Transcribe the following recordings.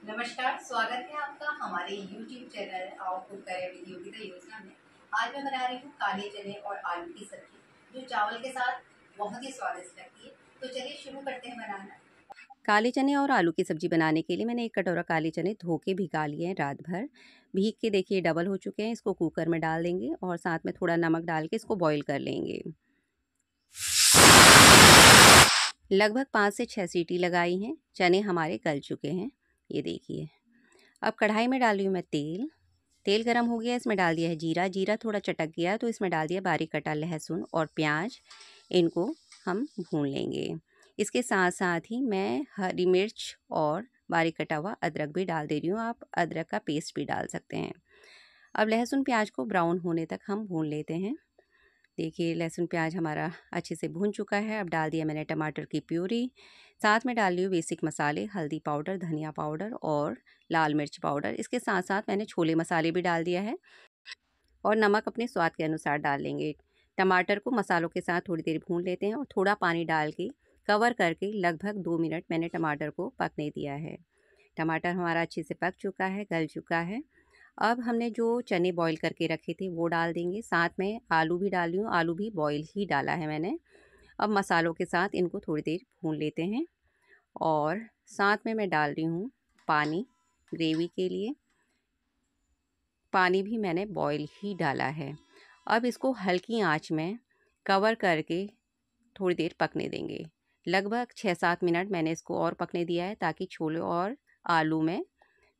नमस्कार, स्वागत है आपका हमारे YouTube चैनल आओ कुक करें विद योगिता योजना में। आज मैं बना रही हूँ काले चने और आलू की सब्ज़ी, जो चावल के साथ बहुत ही स्वादिष्ट लगती है। तो चलिए शुरू करते हैं बनाना। काले चने और आलू की सब्ज़ी बनाने के लिए मैंने एक कटोरा काले चने धो के भिगा लिए हैं रात भर भीग के देखिए डबल हो चुके हैं, इसको कुकर में डाल देंगे और साथ में थोड़ा नमक डाल के इसको बॉईल कर लेंगे। लगभग पाँच से छः सीटी लगाई हैं, चने हमारे गल चुके हैं। ये देखिए। अब कढ़ाई में डाली हूँ मैं तेल। तेल गरम हो गया, इसमें डाल दिया है जीरा। जीरा थोड़ा चटक गया तो इसमें डाल दिया बारीक कटा लहसुन और प्याज। इनको हम भून लेंगे। इसके साथ साथ ही मैं हरी मिर्च और बारीक कटा हुआ अदरक भी डाल दे रही हूँ। आप अदरक का पेस्ट भी डाल सकते हैं। अब लहसुन प्याज को ब्राउन होने तक हम भून लेते हैं। देखिए, लहसुन प्याज हमारा अच्छे से भून चुका है। अब डाल दिया मैंने टमाटर की प्यूरी। साथ में डाल ली बेसिक मसाले, हल्दी पाउडर, धनिया पाउडर और लाल मिर्च पाउडर। इसके साथ साथ मैंने छोले मसाले भी डाल दिया है और नमक अपने स्वाद के अनुसार डाल लेंगे। टमाटर को मसालों के साथ थोड़ी देर भून लेते हैं और थोड़ा पानी डाल के कवर करके लगभग दो मिनट मैंने टमाटर को पकने दिया है। टमाटर हमारा अच्छे से पक चुका है, गल चुका है। अब हमने जो चने बॉईल करके रखे थे, वो डाल देंगे। साथ में आलू भी डाल हूँ। आलू भी बॉईल ही डाला है मैंने। अब मसालों के साथ इनको थोड़ी देर भून लेते हैं और साथ में मैं डाल रही हूँ पानी ग्रेवी के लिए। पानी भी मैंने बॉईल ही डाला है। अब इसको हल्की आँच में कवर करके थोड़ी देर पकने देंगे। लगभग छः सात मिनट मैंने इसको और पकने दिया है ताकि छोले और आलू में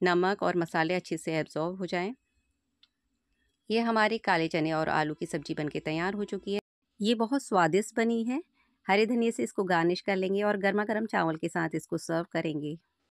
नमक और मसाले अच्छे से एब्ज़ॉर्व हो जाएँ। ये हमारे काले चने और आलू की सब्ज़ी बनके तैयार हो चुकी है। ये बहुत स्वादिष्ट बनी है। हरे धनिए से इसको गार्निश कर लेंगे और गर्मा गर्म चावल के साथ इसको सर्व करेंगे।